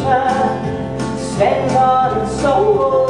Sven on and Soul.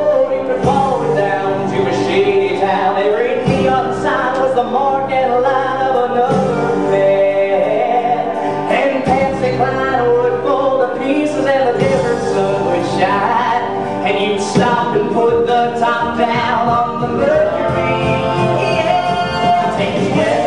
And you stop and put the top down on the mercury. Yeah, take it.